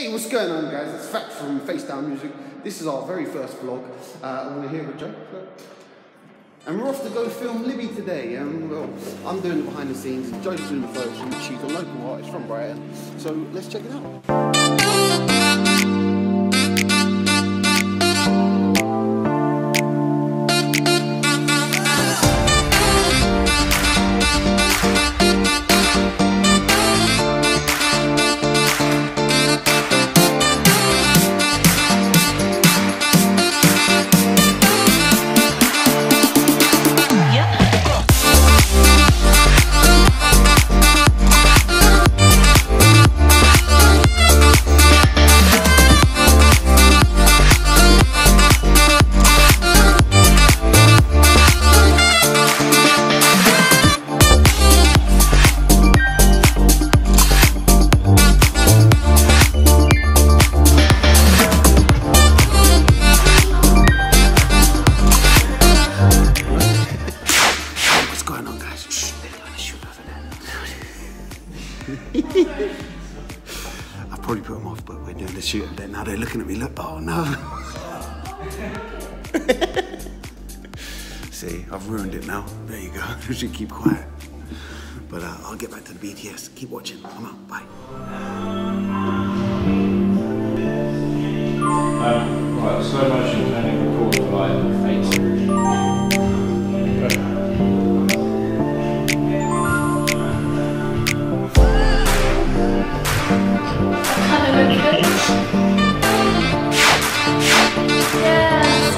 Hey, what's going on, guys? It's Fat from FaceDownMusik. This is our very first vlog. Uh, I want to hear a joke. And we're off to go film Libby today. And well, I'm doing the behind the scenes, Joe's doing the photo shoot. She's a local artist from Brighton. So let's check it out. there. I probably put them off, but we're doing the shoot there. Now they're looking at me. Look, oh no. See, I've ruined it now. There you go. I should keep quiet. But uh, I'll get back to the BTS. Keep watching. I'm out. Bye. Um, right, slow motion only record for Kind of looks good. Yeah.